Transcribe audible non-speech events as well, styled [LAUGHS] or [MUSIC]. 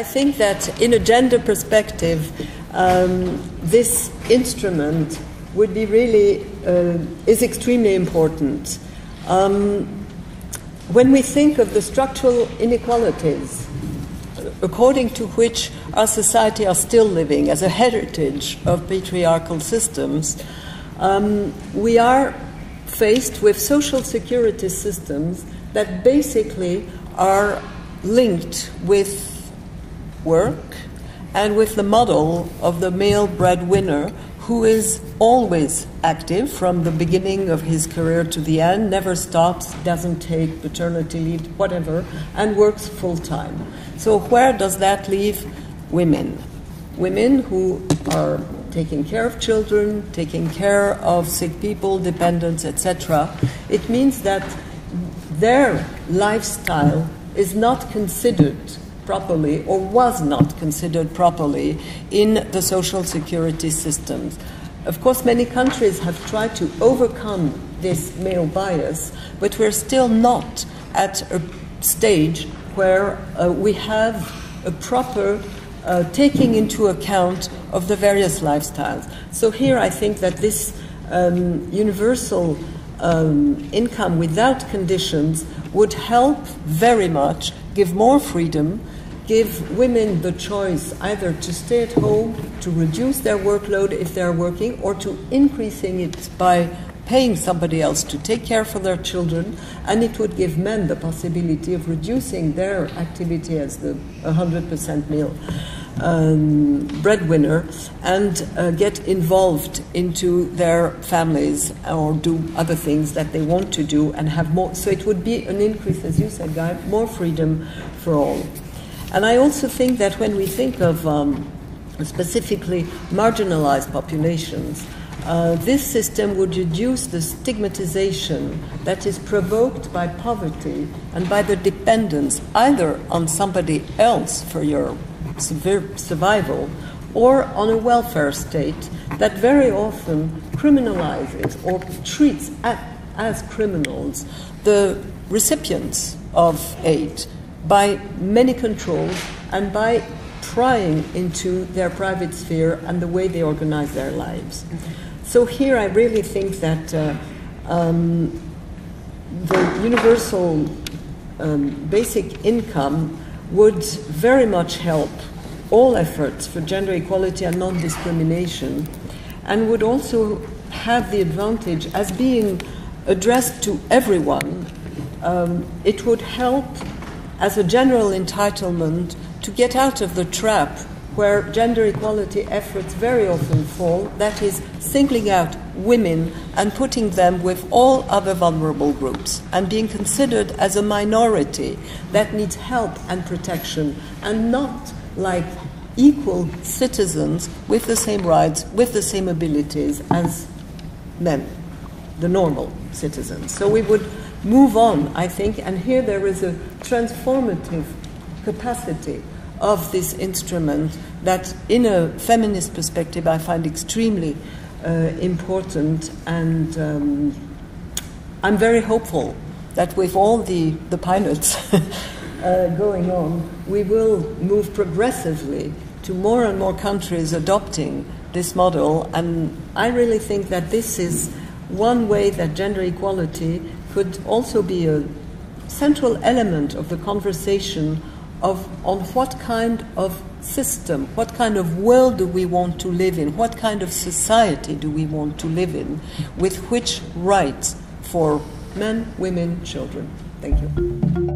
I think that in a gender perspective, um, this instrument would be really uh, is extremely important. Um, when we think of the structural inequalities according to which our society are still living as a heritage of patriarchal systems, um, we are faced with social security systems that basically are linked with work and with the model of the male breadwinner who is always active from the beginning of his career to the end, never stops, doesn't take paternity leave, whatever, and works full time. So, where does that leave women? Women who are taking care of children, taking care of sick people, dependents, etc. It means that their lifestyle is not considered properly or was not considered properly in the social security systems. Of course, many countries have tried to overcome this male bias, but we're still not at a stage where uh, we have a proper uh, taking into account of the various lifestyles. So here I think that this um, universal um, income without conditions would help very much, give more freedom give women the choice either to stay at home, to reduce their workload if they're working, or to increasing it by paying somebody else to take care for their children, and it would give men the possibility of reducing their activity as the 100% male um, breadwinner and uh, get involved into their families or do other things that they want to do and have more. So it would be an increase, as you said, Guy, more freedom for all. And I also think that when we think of um, specifically marginalized populations, uh, this system would reduce the stigmatization that is provoked by poverty and by the dependence either on somebody else for your survival or on a welfare state that very often criminalizes or treats as criminals the recipients of aid by many controls and by prying into their private sphere and the way they organize their lives. So here I really think that uh, um, the universal um, basic income would very much help all efforts for gender equality and non discrimination and would also have the advantage as being addressed to everyone. Um, it would help as a general entitlement to get out of the trap where gender equality efforts very often fall, that is, singling out women and putting them with all other vulnerable groups and being considered as a minority that needs help and protection and not like equal citizens with the same rights, with the same abilities as men, the normal citizens. So we would move on, I think, and here there is a transformative capacity of this instrument that, in a feminist perspective, I find extremely uh, important, and um, I'm very hopeful that with all the, the pilots [LAUGHS] uh, going on, we will move progressively to more and more countries adopting this model, and I really think that this is one way that gender equality could also be a central element of the conversation of on what kind of system, what kind of world do we want to live in, what kind of society do we want to live in, with which rights for men, women, children. Thank you.